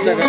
ちゃが。